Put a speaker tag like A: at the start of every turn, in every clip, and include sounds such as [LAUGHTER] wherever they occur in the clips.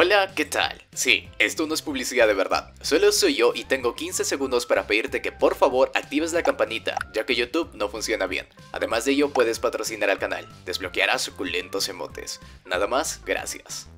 A: Hola, ¿qué tal? Sí, esto no es publicidad de verdad, solo soy yo y tengo 15 segundos para pedirte que por favor actives la campanita, ya que YouTube no funciona bien. Además de ello puedes patrocinar al canal, desbloquearás suculentos emotes. Nada más, gracias.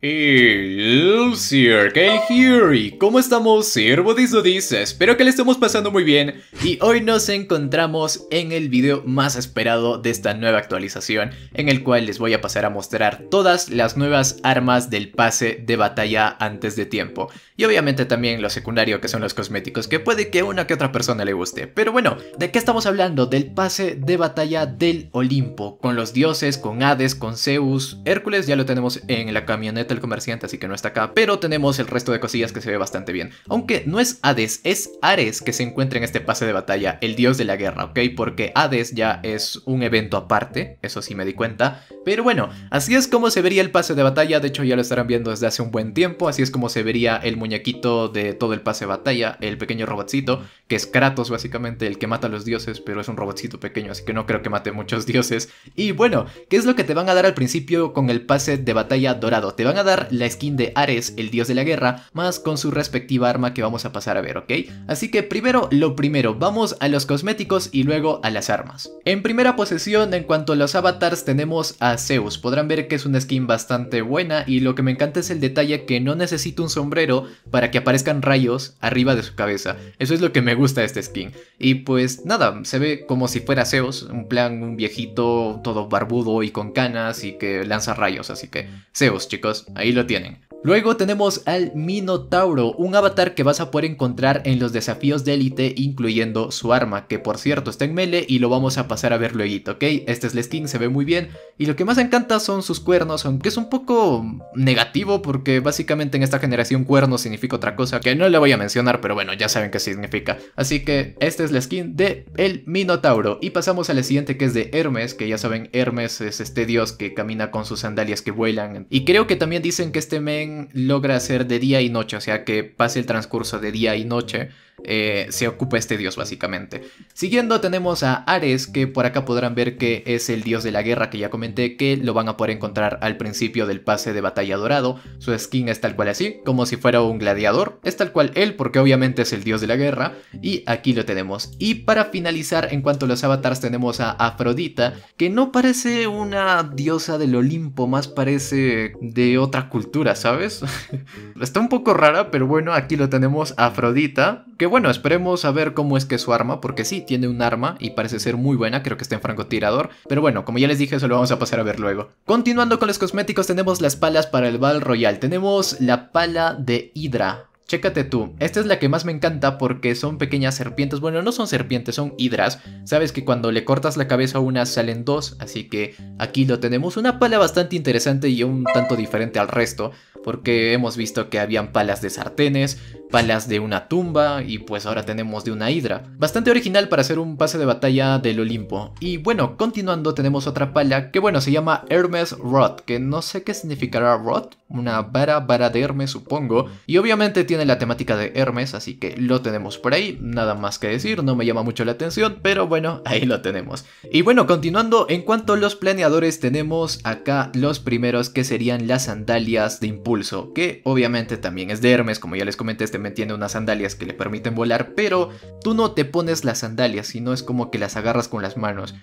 B: Sir here y ¿cómo estamos? Siervo dice, espero que le estemos pasando muy bien. Y hoy nos encontramos en el video más esperado de esta nueva actualización en el cual les voy a pasar a mostrar todas las nuevas armas del pase de batalla antes de tiempo. Y obviamente también lo secundario que son los cosméticos que puede que una que otra persona le guste. Pero bueno, ¿de qué estamos hablando? Del pase de batalla del Olimpo con los dioses, con Hades, con Zeus, Hércules ya lo tenemos en la camioneta el comerciante, así que no está acá. Pero tenemos el resto de cosillas que se ve bastante bien. Aunque no es Hades, es Ares que se encuentra en este pase de batalla, el dios de la guerra, ¿ok? Porque Hades ya es un evento aparte, eso sí me di cuenta. Pero bueno, así es como se vería el pase de batalla, de hecho ya lo estarán viendo desde hace un buen tiempo, así es como se vería el muñequito de todo el pase de batalla, el pequeño robotcito, que es Kratos básicamente, el que mata a los dioses, pero es un robotcito pequeño, así que no creo que mate muchos [LAUGHS] dioses. Y bueno, ¿qué es lo que te van a dar al principio con el pase de batalla dorado? Te van a dar la skin de Ares, el dios de la guerra, más con su respectiva arma que vamos a pasar a ver, ¿ok? Así que primero lo primero, vamos a los cosméticos y luego a las armas. En primera posesión, en cuanto a los avatars, tenemos a Zeus. Podrán ver que es una skin bastante buena y lo que me encanta es el detalle que no necesita un sombrero para que aparezcan rayos arriba de su cabeza. Eso es lo que me gusta de esta skin. Y pues nada, se ve como si fuera Zeus, un plan un viejito todo barbudo y con canas y que lanza rayos, así que Zeus chicos, Ahí lo tienen. Luego tenemos al Minotauro, un avatar que vas a poder encontrar en los desafíos de élite, incluyendo su arma, que por cierto está en melee y lo vamos a pasar a ver luego, ¿ok? Este es la skin, se ve muy bien, y lo que más encanta son sus cuernos, aunque es un poco negativo porque básicamente en esta generación cuernos significa otra cosa que no le voy a mencionar, pero bueno, ya saben qué significa. Así que esta es la skin de el Minotauro, y pasamos a la siguiente que es de Hermes, que ya saben, Hermes es este dios que camina con sus sandalias que vuelan, y creo que también dicen que este men logra hacer de día y noche, o sea que pase el transcurso de día y noche eh, se ocupa este dios básicamente. Siguiendo tenemos a Ares, que por acá podrán ver que es el dios de la guerra que ya comenté, que lo van a poder encontrar al principio del pase de batalla dorado. Su skin es tal cual así, como si fuera un gladiador. Es tal cual él, porque obviamente es el dios de la guerra. Y aquí lo tenemos. Y para finalizar, en cuanto a los avatars, tenemos a Afrodita, que no parece una diosa del Olimpo, más parece de otra cultura, ¿sabes? [LAUGHS] Está un poco rara, pero bueno, aquí lo tenemos Afrodita, que bueno, esperemos a ver cómo es que su arma, porque sí, tiene un arma y parece ser muy buena, creo que está en francotirador. Pero bueno, como ya les dije, eso lo vamos a pasar a ver luego. Continuando con los cosméticos, tenemos las palas para el Battle Royale. Tenemos la pala de Hydra. Chécate tú, esta es la que más me encanta porque son pequeñas serpientes, bueno no son serpientes, son hidras, sabes que cuando le cortas la cabeza a una salen dos, así que aquí lo tenemos, una pala bastante interesante y un tanto diferente al resto, porque hemos visto que habían palas de sartenes, palas de una tumba y pues ahora tenemos de una hidra. Bastante original para hacer un pase de batalla del Olimpo. Y bueno, continuando tenemos otra pala que bueno, se llama Hermes Rod, que no sé qué significará Rod, una vara, vara de Hermes supongo. Y obviamente tiene la temática de Hermes, así que lo tenemos por ahí, nada más que decir, no me llama mucho la atención, pero bueno, [LAUGHS] ahí lo tenemos. Y bueno, continuando, en cuanto a los planeadores tenemos acá los primeros que serían las sandalias de impulso, que obviamente también es de Hermes, como ya les comenté, este me tiene unas sandalias que le permiten volar, pero tú no te pones las sandalias, sino es como que las agarras con las manos.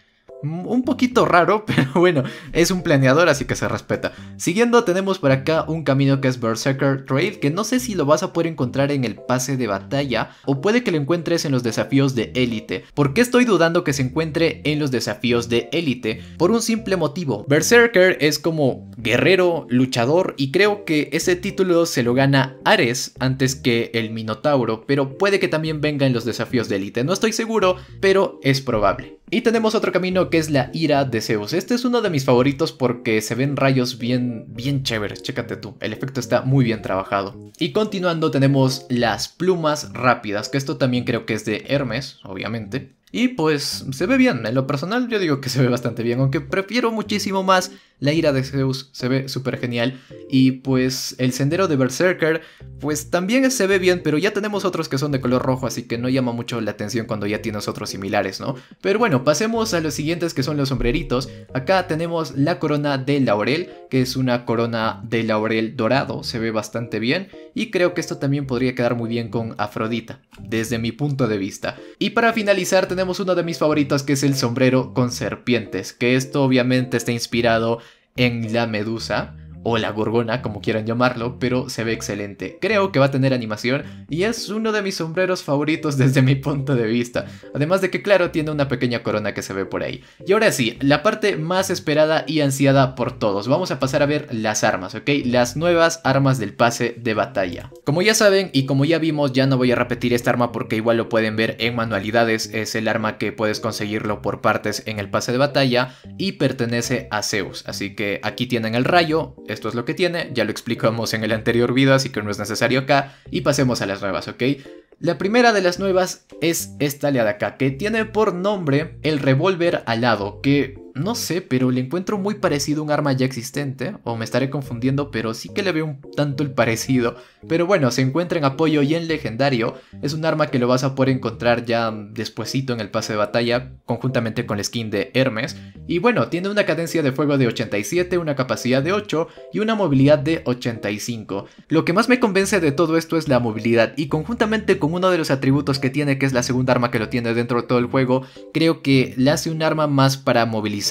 B: Un poquito raro, [LAUGHS] pero bueno, es un planeador así que se respeta. Siguiendo tenemos por acá un camino que es Berserker Trail, que no sé si lo vas a poder encontrar en el pase de batalla o puede que lo encuentres en los desafíos de élite. ¿Por qué estoy dudando que se encuentre en los desafíos de élite? Por un simple motivo. Berserker es como guerrero, luchador y creo que ese título se lo gana Ares antes que el Minotauro, pero puede que también venga en los desafíos de élite. No estoy seguro, pero es probable. Y tenemos otro camino que es la ira de Zeus. Este es uno de mis favoritos porque se ven rayos bien, bien chéveres. Chécate tú, el efecto está muy bien trabajado. Y continuando tenemos las plumas rápidas, que esto también creo que es de Hermes, obviamente. Y pues se ve bien, en lo personal yo digo que se ve bastante bien, aunque prefiero muchísimo más la ira de Zeus, se ve súper genial. Y pues el sendero de Berserker, pues también se ve bien, pero ya tenemos otros que son de color rojo, así que no llama mucho la atención cuando ya tienes otros similares, ¿no? Pero bueno, pasemos a los siguientes que son los sombreritos. Acá tenemos la corona de laurel, que es una corona de laurel dorado, se ve bastante bien. Y creo que esto también podría quedar muy bien con Afrodita, desde mi punto de vista. Y para finalizar tenemos uno de mis favoritos que es el sombrero con serpientes, que esto obviamente está inspirado en la medusa o la gorgona, como quieran llamarlo, pero se ve excelente. Creo que va a tener animación y es uno de mis sombreros favoritos desde mi punto de vista. Además de que, claro, tiene una pequeña corona que se ve por ahí. Y ahora sí, la parte más esperada y ansiada por todos. Vamos a pasar a ver las armas, ¿ok? Las nuevas armas del pase de batalla. Como ya saben y como ya vimos, ya no voy a repetir esta arma porque igual lo pueden ver en manualidades. Es el arma que puedes conseguirlo por partes en el pase de batalla y pertenece a Zeus. Así que aquí tienen el rayo esto es lo que tiene, ya lo explicamos en el anterior video, así que no es necesario acá. Y pasemos a las nuevas, ¿ok? La primera de las nuevas es esta de acá, que tiene por nombre el revólver alado, que no sé, pero le encuentro muy parecido a un arma ya existente, o me estaré confundiendo, pero sí que le veo un tanto el parecido. Pero bueno, se encuentra en apoyo y en legendario, es un arma que lo vas a poder encontrar ya despuesito en el pase de batalla, conjuntamente con la skin de Hermes. Y bueno, tiene una cadencia de fuego de 87, una capacidad de 8 y una movilidad de 85. Lo que más me convence de todo esto es la movilidad, y conjuntamente con uno de los atributos que tiene, que es la segunda arma que lo tiene dentro de todo el juego, creo que le hace un arma más para movilizar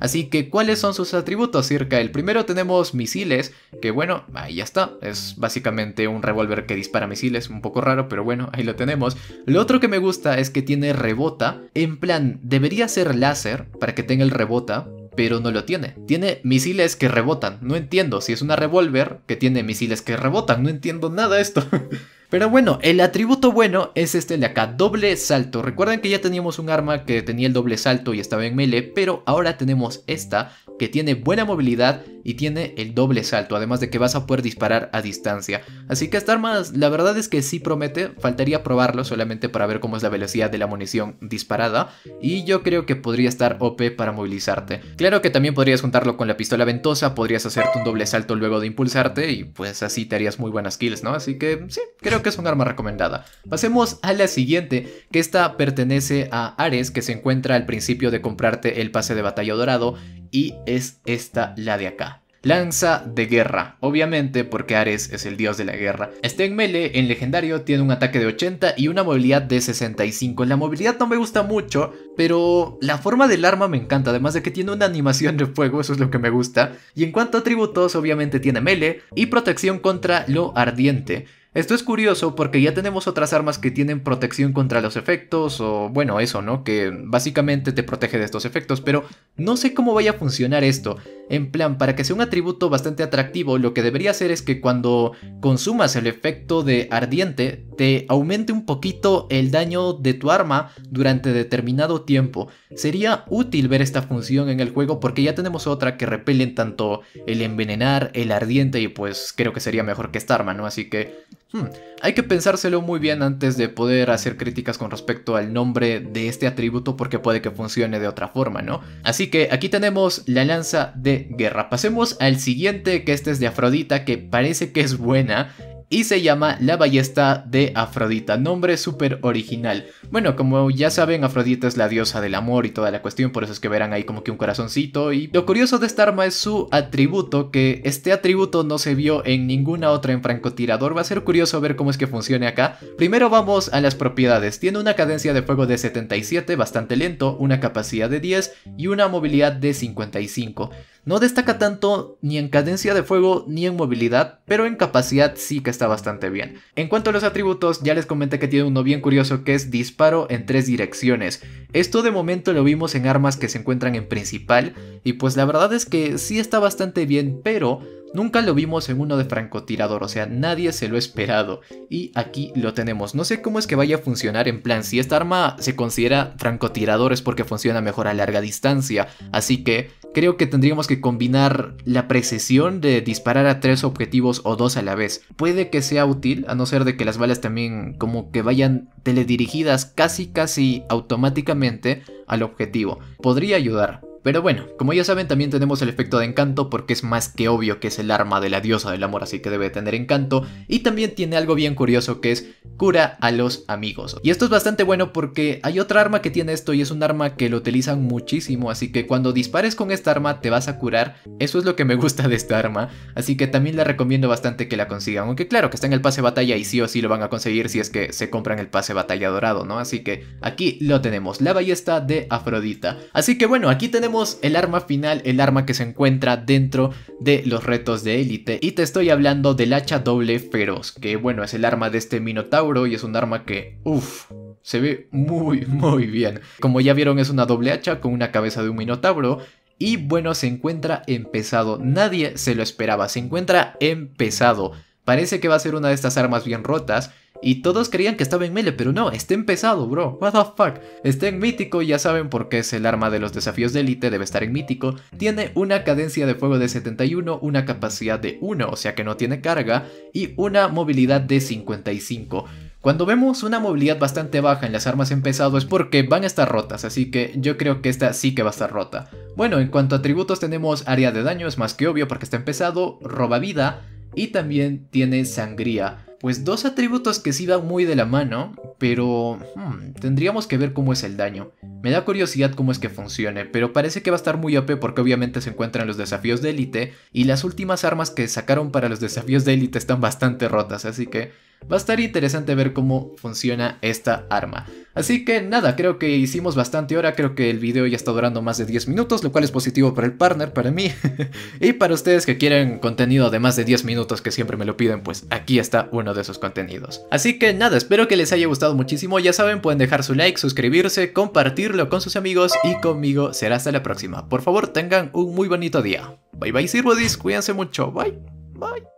B: Así que, ¿cuáles son sus atributos, Circa? El primero tenemos misiles, que bueno, ahí ya está. Es básicamente un revólver que dispara misiles, un poco raro, pero bueno, ahí lo tenemos. Lo otro que me gusta es que tiene rebota. En plan, debería ser láser para que tenga el rebota, pero no lo tiene. Tiene misiles que rebotan. No entiendo si es una revólver que tiene misiles que rebotan. No entiendo nada esto. [LAUGHS] Pero bueno, el atributo bueno es este de acá, doble salto. Recuerden que ya teníamos un arma que tenía el doble salto y estaba en melee, pero ahora tenemos esta que tiene buena movilidad y tiene el doble salto, además de que vas a poder disparar a distancia. Así que esta arma, la verdad es que sí promete, faltaría probarlo solamente para ver cómo es la velocidad de la munición disparada, y yo creo que podría estar OP para movilizarte. Claro que también podrías juntarlo con la pistola ventosa, podrías hacerte un doble salto luego de impulsarte, y pues así te harías muy buenas kills, ¿no? Así que sí, creo que es un arma recomendada. Pasemos a la siguiente, que esta pertenece a Ares, que se encuentra al principio de comprarte el pase de batalla dorado, y es esta la de acá. Lanza de guerra, obviamente porque Ares es el dios de la guerra. Está en melee, en legendario tiene un ataque de 80 y una movilidad de 65. La movilidad no me gusta mucho, pero la forma del arma me encanta, además de que tiene una animación de fuego, eso es lo que me gusta. Y en cuanto a atributos, obviamente tiene melee y protección contra lo ardiente. Esto es curioso porque ya tenemos otras armas que tienen protección contra los efectos o bueno, eso, ¿no? Que básicamente te protege de estos efectos, pero no sé cómo vaya a funcionar esto. En plan, para que sea un atributo bastante atractivo, lo que debería hacer es que cuando consumas el efecto de ardiente, te aumente un poquito el daño de tu arma durante determinado tiempo. Sería útil ver esta función en el juego porque ya tenemos otra que repelen tanto el envenenar, el ardiente y pues creo que sería mejor que esta arma, ¿no? Así que hmm, hay que pensárselo muy bien antes de poder hacer críticas con respecto al nombre de este atributo porque puede que funcione de otra forma, ¿no? Así que aquí tenemos la lanza de guerra. Pasemos al siguiente, que este es de Afrodita, que parece que es buena y se llama La Ballesta de Afrodita, nombre súper original. Bueno, como ya saben, Afrodita es la diosa del amor y toda la cuestión, por eso es que verán ahí como que un corazoncito. Y lo curioso de esta arma es su atributo, que este atributo no se vio en ninguna otra en francotirador. Va a ser curioso ver cómo es que funcione acá. Primero vamos a las propiedades. Tiene una cadencia de fuego de 77, bastante lento, una capacidad de 10 y una movilidad de 55. No destaca tanto ni en cadencia de fuego ni en movilidad, pero en capacidad sí que está bastante bien. En cuanto a los atributos, ya les comenté que tiene uno bien curioso que es disparo en tres direcciones. Esto de momento lo vimos en armas que se encuentran en principal, y pues la verdad es que sí está bastante bien, pero Nunca lo vimos en uno de francotirador, o sea, nadie se lo ha esperado. Y aquí lo tenemos. No sé cómo es que vaya a funcionar en plan, si esta arma se considera francotirador es porque funciona mejor a larga distancia. Así que creo que tendríamos que combinar la precisión de disparar a tres objetivos o dos a la vez. Puede que sea útil, a no ser de que las balas también como que vayan teledirigidas casi casi automáticamente al objetivo. Podría ayudar, pero bueno, como ya saben también tenemos el efecto de encanto porque es más que obvio que es el arma de la diosa del amor así que debe tener encanto y también tiene algo bien curioso que es cura a los amigos. Y esto es bastante bueno porque hay otra arma que tiene esto y es un arma que lo utilizan muchísimo así que cuando dispares con esta arma te vas a curar. Eso es lo que me gusta de esta arma así que también le recomiendo bastante que la consigan. Aunque claro que está en el pase batalla y sí o sí lo van a conseguir si es que se compran el pase batalla dorado, ¿no? Así que aquí lo tenemos, la ballesta de Afrodita. Así que bueno, aquí tenemos el arma final, el arma que se encuentra dentro de los retos de élite. Y te estoy hablando del hacha doble feroz, que bueno, es el arma de este Minotauro y es un arma que, uff, se ve muy, [LAUGHS] muy bien. Como ya vieron, es una doble hacha con una cabeza de un Minotauro. Y bueno, se encuentra empezado. Nadie se lo esperaba. Se encuentra empezado. Parece que va a ser una de estas armas bien rotas. Y todos creían que estaba en melee, pero no, está en pesado, bro. What the fuck. Está en mítico, ya saben por qué es el arma de los desafíos de élite, debe estar en mítico. Tiene una cadencia de fuego de 71, una capacidad de 1, o sea que no tiene carga, y una movilidad de 55. Cuando vemos una movilidad bastante baja en las armas en pesado es porque van a estar rotas, así que yo creo que esta sí que va a estar rota. Bueno, en cuanto a atributos tenemos área de daño, es más que obvio porque está en pesado, roba vida, y también tiene sangría. Pues dos atributos que sí van muy de la mano, pero hmm, tendríamos que ver cómo es el daño. Me da curiosidad cómo es que funcione, pero parece que va a estar muy OP porque obviamente se encuentran los desafíos de élite y las últimas armas que sacaron para los desafíos de élite están bastante rotas, así que Va a estar interesante ver cómo funciona esta arma. Así que nada, creo que hicimos bastante hora, creo que el video ya está durando más de 10 minutos, lo cual es positivo para el partner, para mí. [LAUGHS] y para ustedes que quieren contenido de más de 10 minutos que siempre me lo piden, pues aquí está uno de esos contenidos. Así que nada, espero que les haya gustado muchísimo, ya saben, pueden dejar su like, suscribirse, compartirlo con sus amigos y conmigo será hasta la próxima. Por favor, tengan un muy bonito día. Bye bye Sirbodis, cuídense mucho, bye, bye.